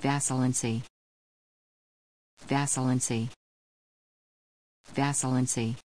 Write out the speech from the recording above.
Vasculency. Vasculency. Vasculency.